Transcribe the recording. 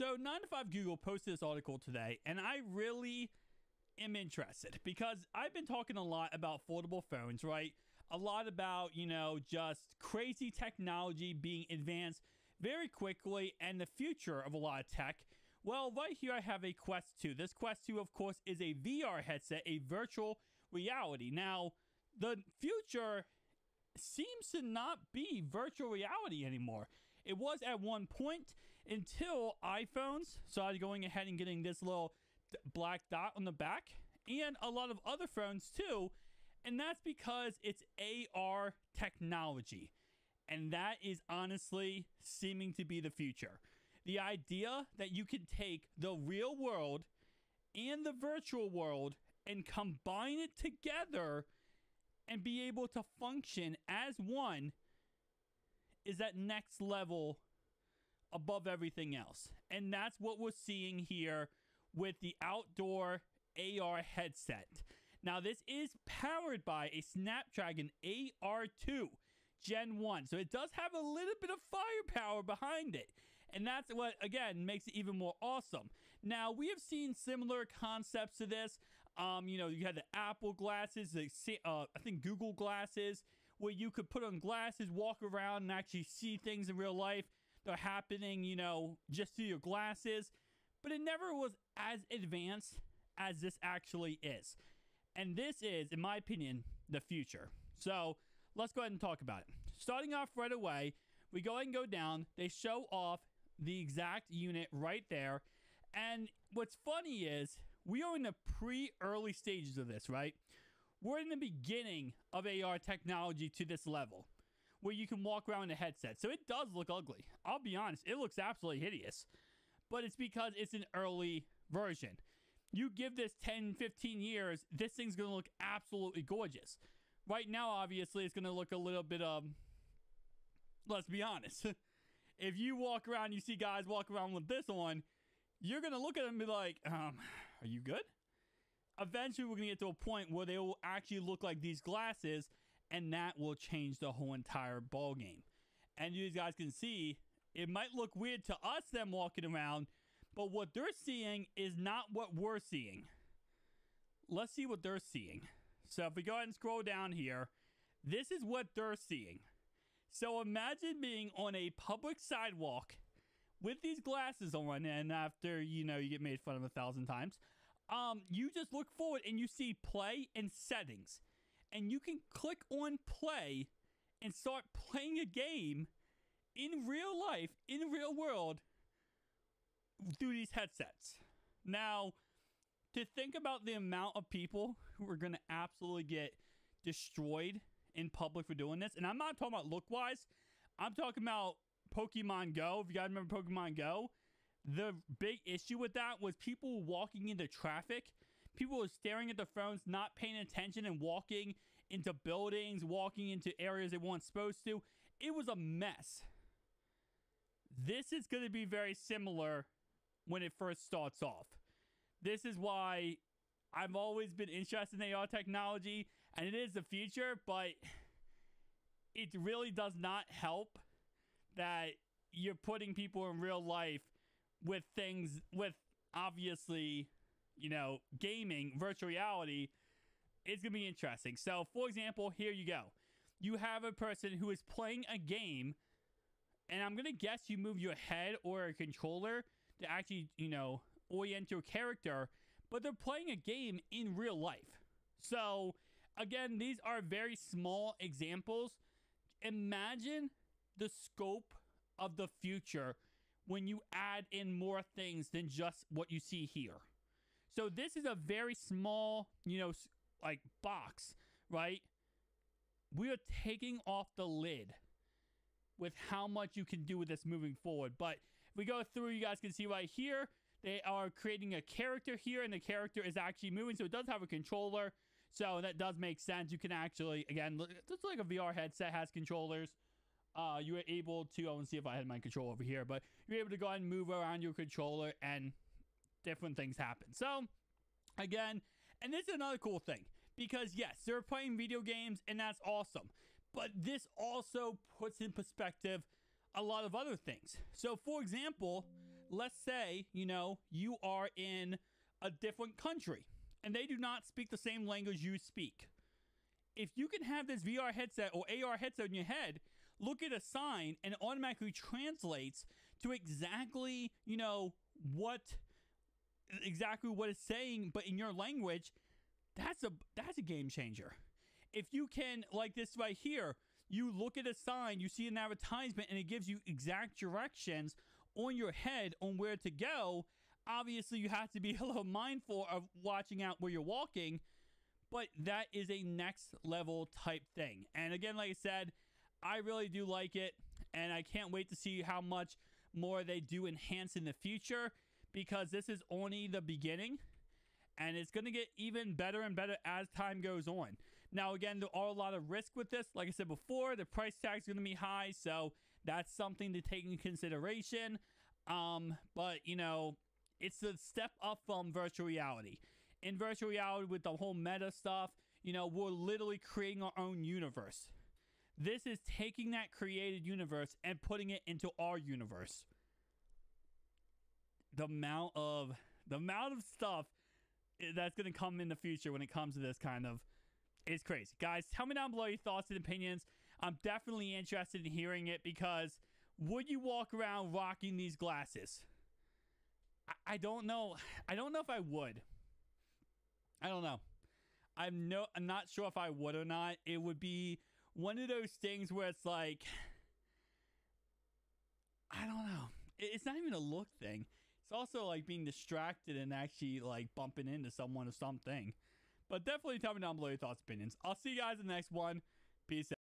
So 9 to 5 Google posted this article today, and I really am interested because I've been talking a lot about foldable phones, right? A lot about, you know, just crazy technology being advanced very quickly and the future of a lot of tech. Well, right here I have a Quest 2. This Quest 2, of course, is a VR headset, a virtual reality. Now, the future seems to not be virtual reality anymore. It was at one point until iPhones started going ahead and getting this little black dot on the back, and a lot of other phones too. And that's because it's AR technology. And that is honestly seeming to be the future. The idea that you can take the real world and the virtual world and combine it together and be able to function as one is that next level above everything else. And that's what we're seeing here with the outdoor AR headset. Now, this is powered by a Snapdragon AR2 Gen 1. So it does have a little bit of firepower behind it. And that's what, again, makes it even more awesome. Now, we have seen similar concepts to this. Um, you know, you had the Apple glasses, the, uh, I think Google glasses, where you could put on glasses, walk around, and actually see things in real life. that are happening, you know, just through your glasses. But it never was as advanced as this actually is. And this is, in my opinion, the future. So let's go ahead and talk about it. Starting off right away, we go ahead and go down. They show off the exact unit right there. And what's funny is we are in the pre early stages of this, right? We're in the beginning of AR technology to this level where you can walk around in a headset. So it does look ugly. I'll be honest, it looks absolutely hideous. But it's because it's an early version. You give this 10, 15 years, this thing's going to look absolutely gorgeous. Right now, obviously, it's going to look a little bit, um, let's be honest. if you walk around, you see guys walk around with this on, you're going to look at them and be like, um, are you good? Eventually, we're going to get to a point where they will actually look like these glasses, and that will change the whole entire ball game. And you guys can see, it might look weird to us, them walking around, but what they're seeing is not what we're seeing. Let's see what they're seeing. So if we go ahead and scroll down here, this is what they're seeing. So imagine being on a public sidewalk with these glasses on, and after you know you get made fun of a thousand times, um, you just look forward and you see play and settings, and you can click on play and start playing a game in real life, in real world, through these headsets. Now, to think about the amount of people who are going to absolutely get destroyed in public for doing this, and I'm not talking about look wise, I'm talking about Pokemon Go. If you guys remember Pokemon Go, the big issue with that was people walking into traffic. People were staring at their phones, not paying attention, and walking into buildings, walking into areas they weren't supposed to. It was a mess. This is going to be very similar when it first starts off. This is why I've always been interested in AR technology, and it is the future, but it really does not help that you're putting people in real life with things, with obviously, you know, gaming, virtual reality. It's to be interesting. So, for example, here you go. You have a person who is playing a game, and I'm to guess you move your head or a controller to actually, you know, orient your character, but they're playing a game in real life. So, again, these are very small examples. Imagine the scope of the future when you add in more things than just what you see here. So, this is a very small, you know, like box, right? We are taking off the lid with how much you can do with this moving forward. But if we go through, you guys can see right here, they are creating a character here, and the character is actually moving, so it does have a controller. So that does make sense. You can actually, again, just like a VR headset has controllers. Uh, you are able to, I want to see if I had my control over here, but you're able to go ahead and move around your controller and different things happen. So, again, and this is another cool thing because, yes, they're playing video games and that's awesome. But this also puts in perspective a lot of other things. So, for example, let's say, you know, you are in a different country and they do not speak the same language you speak. If you can have this VR headset or AR headset in your head, look at a sign and automatically translates to exactly, you know, what exactly what it's saying but in your language, that's a that's a game changer. If you can like this right here, you look at a sign, you see an advertisement and it gives you exact directions on your head on where to go, obviously you have to be a little mindful of watching out where you're walking, but that is a next level type thing. And again, like I said, I really do like it, and I can't wait to see how much more they do enhance in the future because this is only the beginning and it's going to get even better and better as time goes on. Now, again, there are a lot of risk with this. Like I said before, the price tag is going to be high, so that's something to take into consideration. Um, but you know, it's a step up from virtual reality. In virtual reality, with the whole meta stuff, you know, we're literally creating our own universe. This is taking that created universe and putting it into our universe. The amount of the amount of stuff that's going to come in the future when it comes to this kind of is crazy. Guys, tell me down below your thoughts and opinions. I'm definitely interested in hearing it because would you walk around rocking these glasses? I, I don't know. I don't know if I would. I don't know. I'm no I'm not sure if I would or not. It would be one of those things where it's like I don't know. It's not even a look thing. It's also like being distracted and actually like bumping into someone or something. But definitely tell me down below your thoughts, opinions. I'll see you guys in the next one. Peace out.